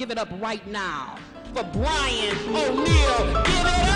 Give it up right now for Brian O'Neill. Give it